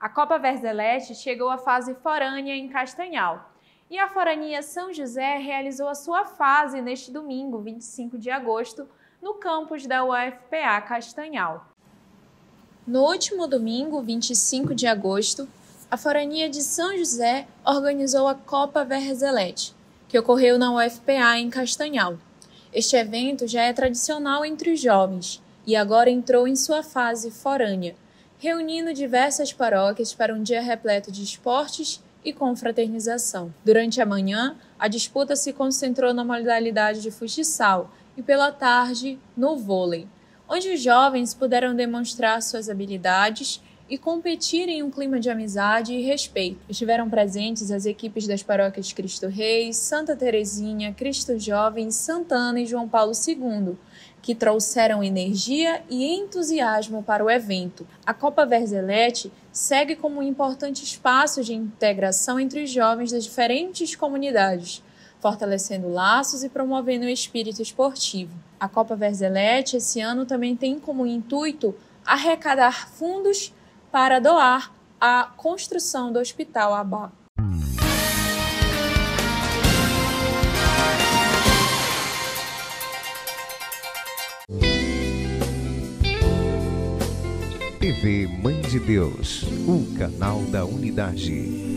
A Copa Verzelete chegou à fase forânea em Castanhal. E a Forania São José realizou a sua fase neste domingo, 25 de agosto, no campus da UFPA Castanhal. No último domingo, 25 de agosto, a Forania de São José organizou a Copa Verzelete, que ocorreu na UFPA em Castanhal. Este evento já é tradicional entre os jovens e agora entrou em sua fase forânea, reunindo diversas paróquias para um dia repleto de esportes e confraternização. Durante a manhã, a disputa se concentrou na modalidade de futsal e pela tarde no vôlei, onde os jovens puderam demonstrar suas habilidades e competir em um clima de amizade e respeito. Estiveram presentes as equipes das paróquias Cristo Rei, Santa Terezinha, Cristo Jovem, Santana e João Paulo II, que trouxeram energia e entusiasmo para o evento. A Copa Verzelete segue como um importante espaço de integração entre os jovens das diferentes comunidades, fortalecendo laços e promovendo o espírito esportivo. A Copa Verzelete esse ano também tem como intuito arrecadar fundos para doar a construção do Hospital Abá. TV Mãe de Deus, o canal da unidade.